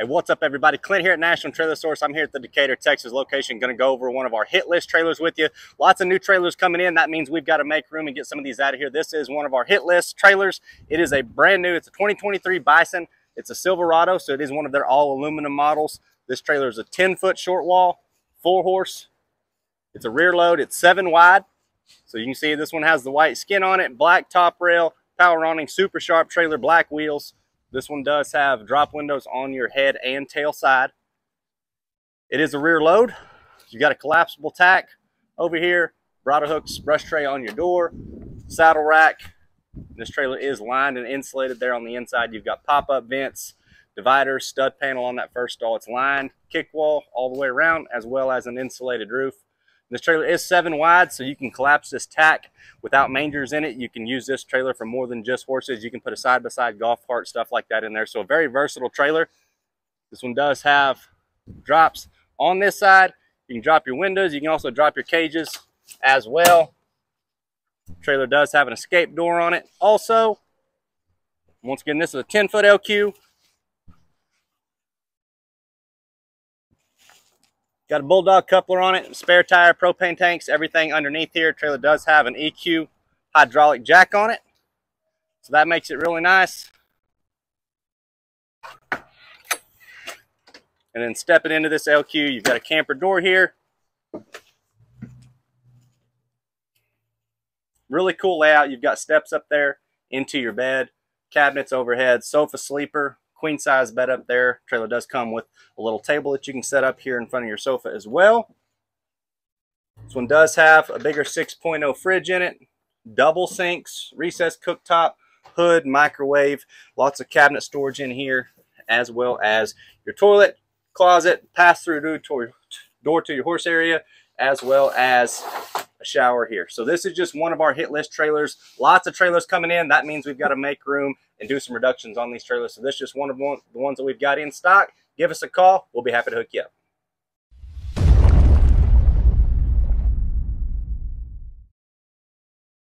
Hey, what's up, everybody? Clint here at National Trailer Source. I'm here at the Decatur, Texas location. Going to go over one of our hit list trailers with you. Lots of new trailers coming in. That means we've got to make room and get some of these out of here. This is one of our hit list trailers. It is a brand new, it's a 2023 Bison. It's a Silverado, so it is one of their all aluminum models. This trailer is a 10 foot short wall, four horse. It's a rear load. It's seven wide. So you can see this one has the white skin on it, black top rail, power awning, super sharp trailer, black wheels. This one does have drop windows on your head and tail side. It is a rear load. You got a collapsible tack over here, bridle hooks, brush tray on your door, saddle rack. This trailer is lined and insulated there on the inside. You've got pop-up vents, dividers, stud panel on that first stall. It's lined, kick wall all the way around, as well as an insulated roof. This trailer is seven wide, so you can collapse this tack without mangers in it. You can use this trailer for more than just horses. You can put a side-by-side -side golf cart, stuff like that in there. So a very versatile trailer. This one does have drops on this side. You can drop your windows. You can also drop your cages as well. Trailer does have an escape door on it. Also, once again, this is a 10-foot LQ. Got a Bulldog coupler on it, spare tire, propane tanks, everything underneath here. Trailer does have an EQ hydraulic jack on it. So that makes it really nice. And then stepping into this LQ, you've got a camper door here. Really cool layout. You've got steps up there into your bed, cabinets overhead, sofa sleeper, queen size bed up there. Trailer does come with a little table that you can set up here in front of your sofa as well. This one does have a bigger 6.0 fridge in it, double sinks, recessed cooktop, hood, microwave, lots of cabinet storage in here, as well as your toilet, closet, pass-through door to your horse area, as well as a shower here. So this is just one of our hit list trailers. Lots of trailers coming in. That means we've got to make room and do some reductions on these trailers. So this is just one of one, the ones that we've got in stock. Give us a call. We'll be happy to hook you up.